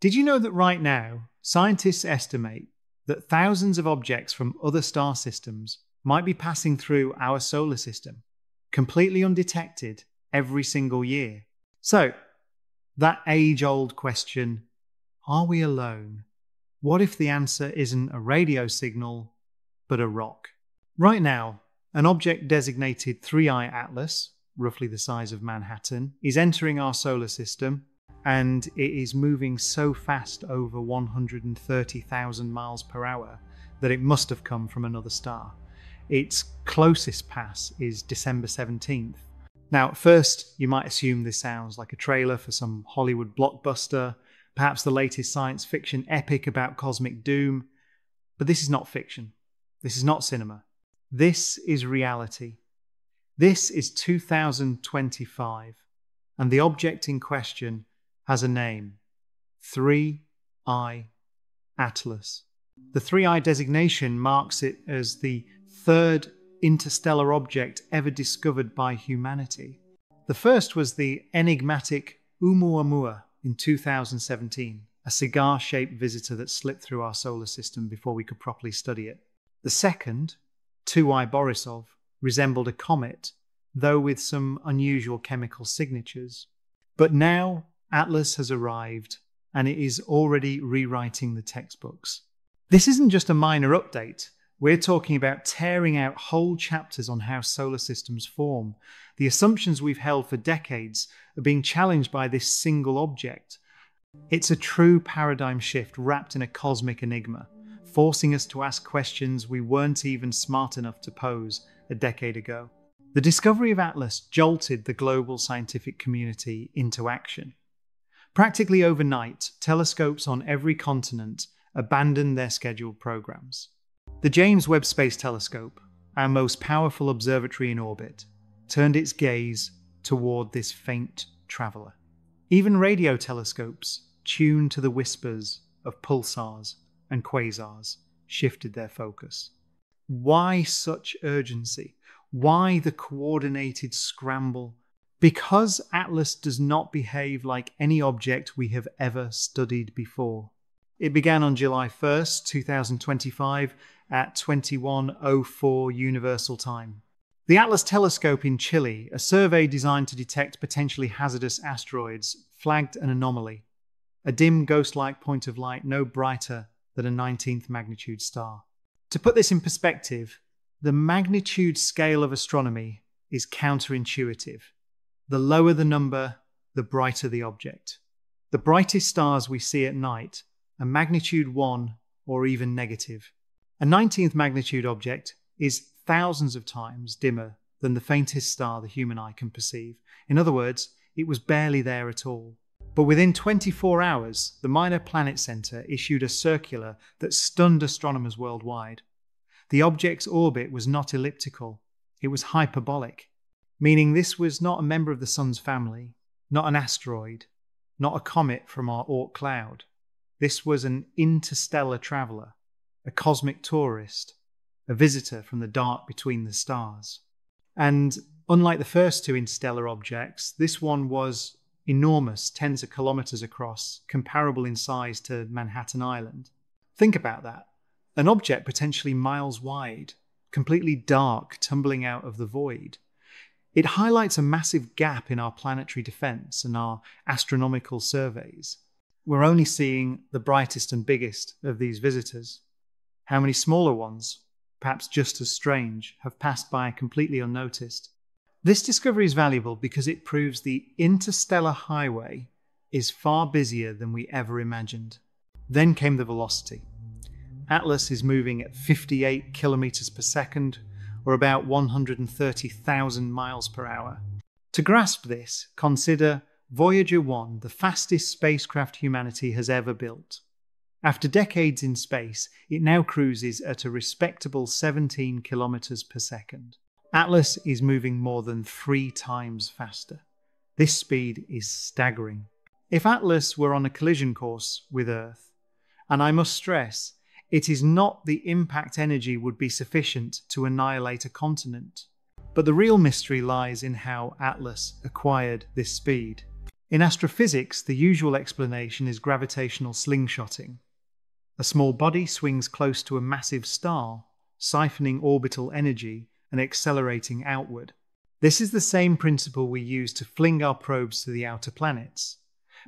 Did you know that right now, scientists estimate that thousands of objects from other star systems might be passing through our solar system, completely undetected, every single year? So, that age old question are we alone? What if the answer isn't a radio signal, but a rock? Right now, an object designated 3I Atlas, roughly the size of Manhattan, is entering our solar system and it is moving so fast over 130,000 miles per hour that it must have come from another star. Its closest pass is December 17th. Now, at first, you might assume this sounds like a trailer for some Hollywood blockbuster, perhaps the latest science fiction epic about cosmic doom, but this is not fiction. This is not cinema. This is reality. This is 2025, and the object in question has a name 3I Atlas. The 3I designation marks it as the third interstellar object ever discovered by humanity. The first was the enigmatic Oumuamua in 2017, a cigar shaped visitor that slipped through our solar system before we could properly study it. The second, 2I Borisov, resembled a comet, though with some unusual chemical signatures. But now Atlas has arrived and it is already rewriting the textbooks. This isn't just a minor update. We're talking about tearing out whole chapters on how solar systems form. The assumptions we've held for decades are being challenged by this single object. It's a true paradigm shift wrapped in a cosmic enigma, forcing us to ask questions we weren't even smart enough to pose a decade ago. The discovery of Atlas jolted the global scientific community into action. Practically overnight, telescopes on every continent abandoned their scheduled programs. The James Webb Space Telescope, our most powerful observatory in orbit, turned its gaze toward this faint traveller. Even radio telescopes, tuned to the whispers of pulsars and quasars, shifted their focus. Why such urgency? Why the coordinated scramble because Atlas does not behave like any object we have ever studied before. It began on July 1st, 2025 at 2104 Universal Time. The Atlas telescope in Chile, a survey designed to detect potentially hazardous asteroids, flagged an anomaly. A dim ghost like point of light no brighter than a 19th magnitude star. To put this in perspective, the magnitude scale of astronomy is counterintuitive. The lower the number, the brighter the object. The brightest stars we see at night are magnitude 1 or even negative. A 19th magnitude object is thousands of times dimmer than the faintest star the human eye can perceive. In other words, it was barely there at all. But within 24 hours, the Minor Planet Center issued a circular that stunned astronomers worldwide. The object's orbit was not elliptical, it was hyperbolic meaning this was not a member of the Sun's family, not an asteroid, not a comet from our Oort cloud. This was an interstellar traveller, a cosmic tourist, a visitor from the dark between the stars. And unlike the first two interstellar objects, this one was enormous, tens of kilometres across, comparable in size to Manhattan Island. Think about that. An object potentially miles wide, completely dark, tumbling out of the void. It highlights a massive gap in our planetary defense and our astronomical surveys. We're only seeing the brightest and biggest of these visitors. How many smaller ones, perhaps just as strange, have passed by completely unnoticed? This discovery is valuable because it proves the interstellar highway is far busier than we ever imagined. Then came the velocity. Atlas is moving at 58 kilometers per second, or about 130,000 miles per hour. To grasp this, consider Voyager 1, the fastest spacecraft humanity has ever built. After decades in space, it now cruises at a respectable 17 kilometers per second. Atlas is moving more than three times faster. This speed is staggering. If Atlas were on a collision course with Earth, and I must stress, it is not the impact energy would be sufficient to annihilate a continent. But the real mystery lies in how Atlas acquired this speed. In astrophysics, the usual explanation is gravitational slingshotting. A small body swings close to a massive star, siphoning orbital energy and accelerating outward. This is the same principle we use to fling our probes to the outer planets.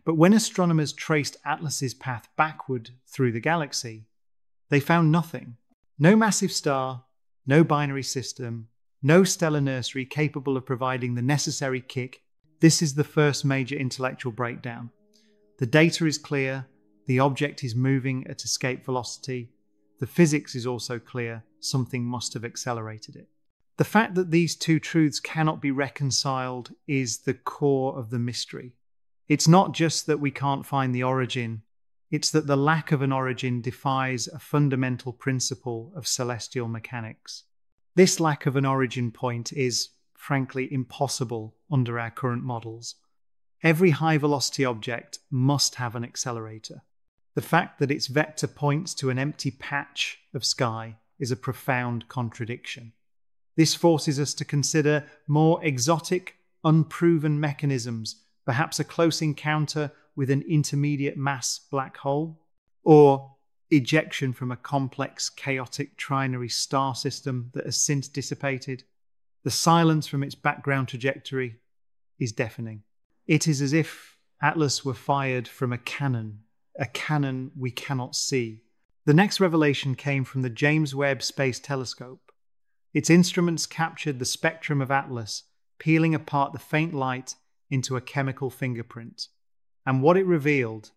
But when astronomers traced Atlas's path backward through the galaxy, they found nothing. No massive star, no binary system, no stellar nursery capable of providing the necessary kick. This is the first major intellectual breakdown. The data is clear, the object is moving at escape velocity, the physics is also clear, something must have accelerated it. The fact that these two truths cannot be reconciled is the core of the mystery. It's not just that we can't find the origin, it's that the lack of an origin defies a fundamental principle of celestial mechanics. This lack of an origin point is, frankly, impossible under our current models. Every high velocity object must have an accelerator. The fact that its vector points to an empty patch of sky is a profound contradiction. This forces us to consider more exotic, unproven mechanisms, perhaps a close encounter with an intermediate mass black hole, or ejection from a complex, chaotic trinary star system that has since dissipated. The silence from its background trajectory is deafening. It is as if Atlas were fired from a cannon, a cannon we cannot see. The next revelation came from the James Webb Space Telescope. Its instruments captured the spectrum of Atlas, peeling apart the faint light into a chemical fingerprint. And what it revealed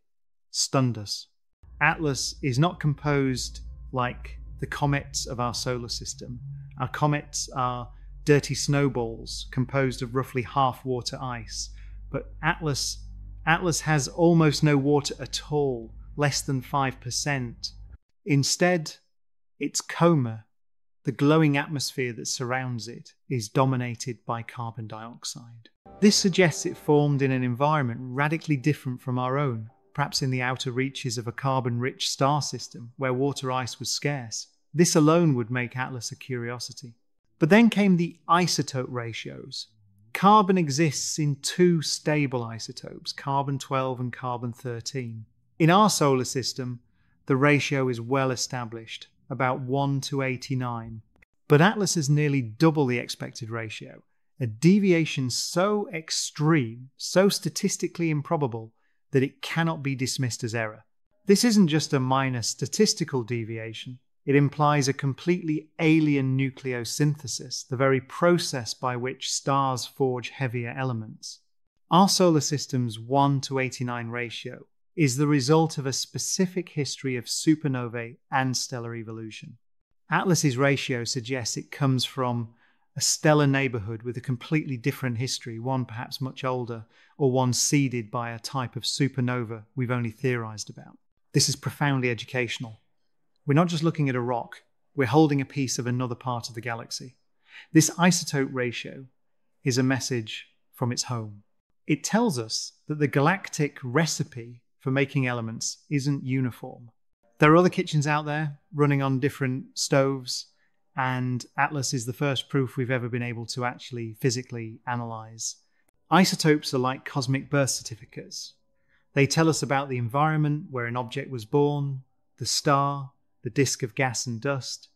stunned us. Atlas is not composed like the comets of our solar system. Our comets are dirty snowballs composed of roughly half water ice. But Atlas Atlas has almost no water at all, less than 5%. Instead, its coma the glowing atmosphere that surrounds it is dominated by carbon dioxide. This suggests it formed in an environment radically different from our own, perhaps in the outer reaches of a carbon rich star system where water ice was scarce. This alone would make Atlas a curiosity. But then came the isotope ratios. Carbon exists in two stable isotopes, carbon 12 and carbon 13. In our solar system, the ratio is well established about 1 to 89. But Atlas is nearly double the expected ratio, a deviation so extreme, so statistically improbable, that it cannot be dismissed as error. This isn't just a minor statistical deviation, it implies a completely alien nucleosynthesis, the very process by which stars forge heavier elements. Our solar system's 1 to 89 ratio is the result of a specific history of supernovae and stellar evolution. Atlas's ratio suggests it comes from a stellar neighborhood with a completely different history, one perhaps much older, or one seeded by a type of supernova we've only theorized about. This is profoundly educational. We're not just looking at a rock, we're holding a piece of another part of the galaxy. This isotope ratio is a message from its home. It tells us that the galactic recipe for making elements isn't uniform. There are other kitchens out there running on different stoves, and Atlas is the first proof we've ever been able to actually physically analyze. Isotopes are like cosmic birth certificates. They tell us about the environment where an object was born, the star, the disk of gas and dust,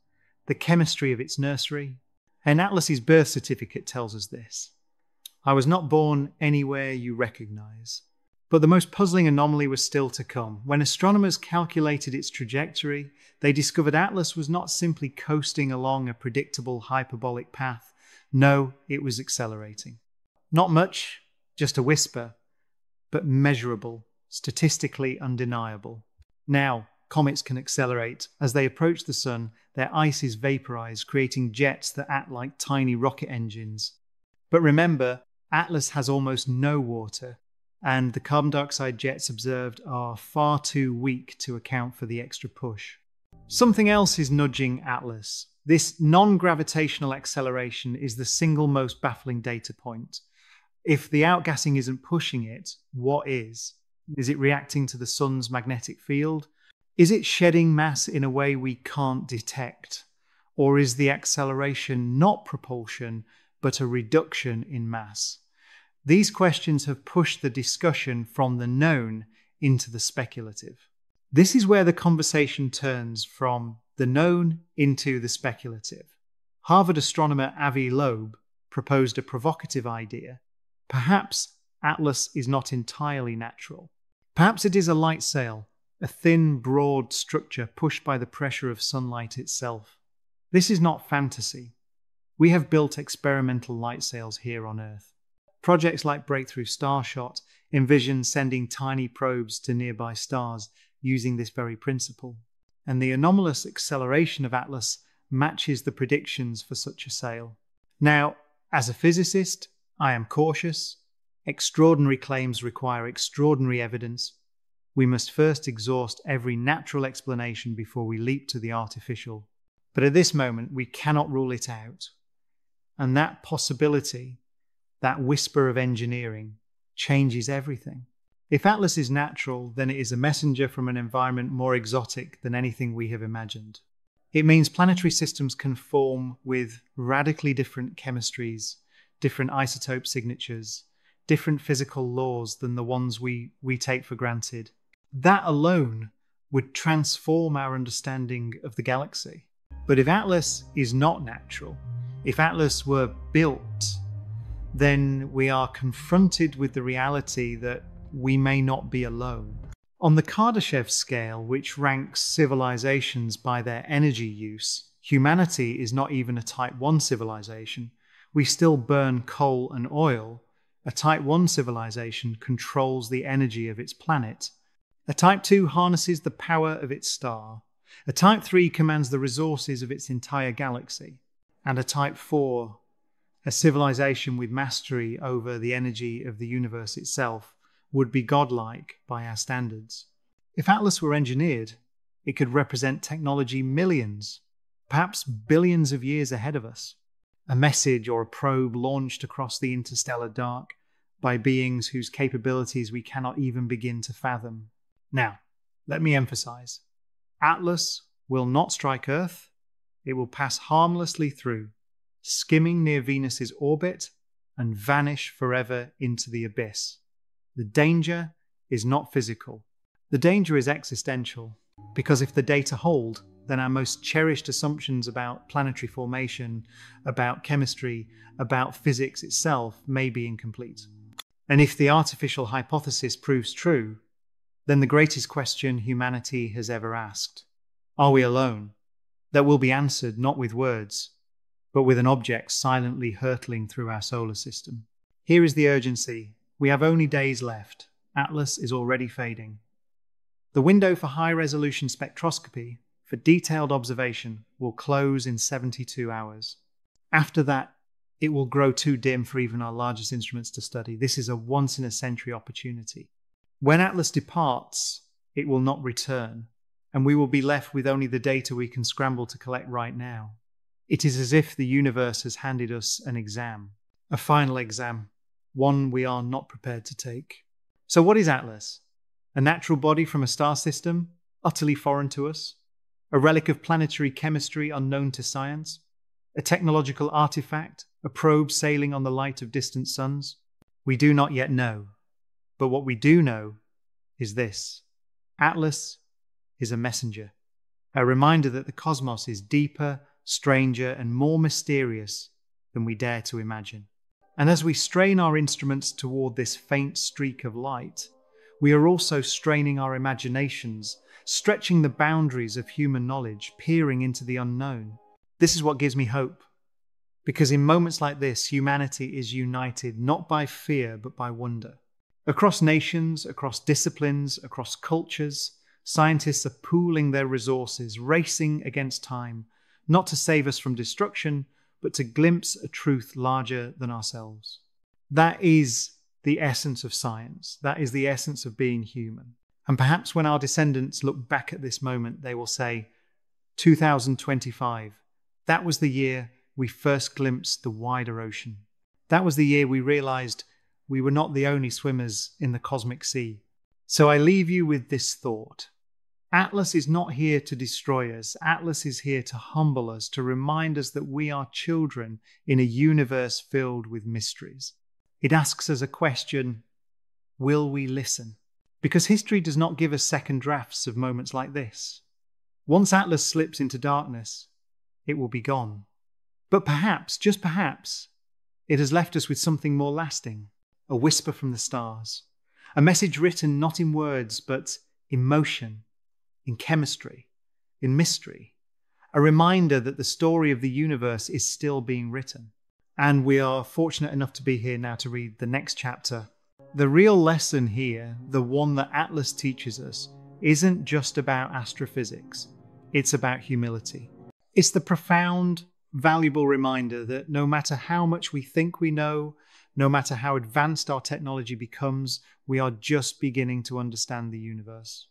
the chemistry of its nursery. And Atlas's birth certificate tells us this. I was not born anywhere you recognize. But the most puzzling anomaly was still to come. When astronomers calculated its trajectory, they discovered Atlas was not simply coasting along a predictable hyperbolic path. No, it was accelerating. Not much, just a whisper, but measurable, statistically undeniable. Now, comets can accelerate. As they approach the Sun, their ice is vaporized, creating jets that act like tiny rocket engines. But remember, Atlas has almost no water, and the carbon dioxide jets observed are far too weak to account for the extra push. Something else is nudging Atlas. This non gravitational acceleration is the single most baffling data point. If the outgassing isn't pushing it, what is? Is it reacting to the sun's magnetic field? Is it shedding mass in a way we can't detect? Or is the acceleration not propulsion, but a reduction in mass? These questions have pushed the discussion from the known into the speculative. This is where the conversation turns from the known into the speculative. Harvard astronomer Avi Loeb proposed a provocative idea. Perhaps Atlas is not entirely natural. Perhaps it is a light sail, a thin, broad structure pushed by the pressure of sunlight itself. This is not fantasy. We have built experimental light sails here on Earth. Projects like Breakthrough Starshot envision sending tiny probes to nearby stars using this very principle. And the anomalous acceleration of Atlas matches the predictions for such a sail. Now, as a physicist, I am cautious. Extraordinary claims require extraordinary evidence. We must first exhaust every natural explanation before we leap to the artificial. But at this moment, we cannot rule it out. And that possibility, that whisper of engineering, changes everything. If Atlas is natural, then it is a messenger from an environment more exotic than anything we have imagined. It means planetary systems can form with radically different chemistries, different isotope signatures, different physical laws than the ones we, we take for granted. That alone would transform our understanding of the galaxy. But if Atlas is not natural, if Atlas were built then we are confronted with the reality that we may not be alone. On the Kardashev scale, which ranks civilizations by their energy use, humanity is not even a Type 1 civilization. We still burn coal and oil. A Type 1 civilization controls the energy of its planet. A Type 2 harnesses the power of its star. A Type 3 commands the resources of its entire galaxy. And a Type 4 a civilization with mastery over the energy of the universe itself would be godlike by our standards. If Atlas were engineered, it could represent technology millions, perhaps billions of years ahead of us. A message or a probe launched across the interstellar dark by beings whose capabilities we cannot even begin to fathom. Now, let me emphasize Atlas will not strike Earth, it will pass harmlessly through skimming near Venus's orbit and vanish forever into the abyss. The danger is not physical. The danger is existential, because if the data hold, then our most cherished assumptions about planetary formation, about chemistry, about physics itself may be incomplete. And if the artificial hypothesis proves true, then the greatest question humanity has ever asked are we alone? That will be answered not with words, but with an object silently hurtling through our solar system. Here is the urgency. We have only days left. Atlas is already fading. The window for high resolution spectroscopy, for detailed observation, will close in 72 hours. After that, it will grow too dim for even our largest instruments to study. This is a once in a century opportunity. When Atlas departs, it will not return, and we will be left with only the data we can scramble to collect right now. It is as if the universe has handed us an exam, a final exam, one we are not prepared to take. So, what is Atlas? A natural body from a star system, utterly foreign to us? A relic of planetary chemistry unknown to science? A technological artifact, a probe sailing on the light of distant suns? We do not yet know. But what we do know is this Atlas is a messenger, a reminder that the cosmos is deeper stranger, and more mysterious than we dare to imagine. And as we strain our instruments toward this faint streak of light, we are also straining our imaginations, stretching the boundaries of human knowledge, peering into the unknown. This is what gives me hope. Because in moments like this, humanity is united not by fear, but by wonder. Across nations, across disciplines, across cultures, scientists are pooling their resources, racing against time, not to save us from destruction, but to glimpse a truth larger than ourselves. That is the essence of science. That is the essence of being human. And perhaps when our descendants look back at this moment, they will say, 2025, that was the year we first glimpsed the wider ocean. That was the year we realized we were not the only swimmers in the cosmic sea. So I leave you with this thought Atlas is not here to destroy us. Atlas is here to humble us, to remind us that we are children in a universe filled with mysteries. It asks us a question Will we listen? Because history does not give us second drafts of moments like this. Once Atlas slips into darkness, it will be gone. But perhaps, just perhaps, it has left us with something more lasting a whisper from the stars, a message written not in words, but in motion, in chemistry, in mystery, a reminder that the story of the universe is still being written. And we are fortunate enough to be here now to read the next chapter. The real lesson here, the one that Atlas teaches us, isn't just about astrophysics, it's about humility. It's the profound, valuable reminder that no matter how much we think we know, no matter how advanced our technology becomes, we are just beginning to understand the universe.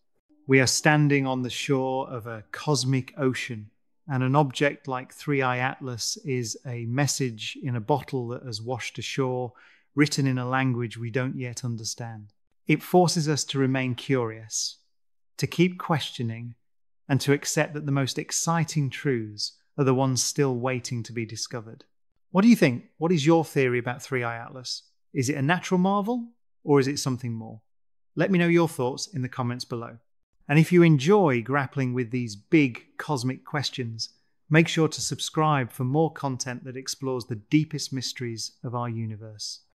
We are standing on the shore of a cosmic ocean, and an object like 3i Atlas is a message in a bottle that has washed ashore, written in a language we don't yet understand. It forces us to remain curious, to keep questioning, and to accept that the most exciting truths are the ones still waiting to be discovered. What do you think? What is your theory about 3i Atlas? Is it a natural marvel or is it something more? Let me know your thoughts in the comments below. And if you enjoy grappling with these big cosmic questions, make sure to subscribe for more content that explores the deepest mysteries of our universe.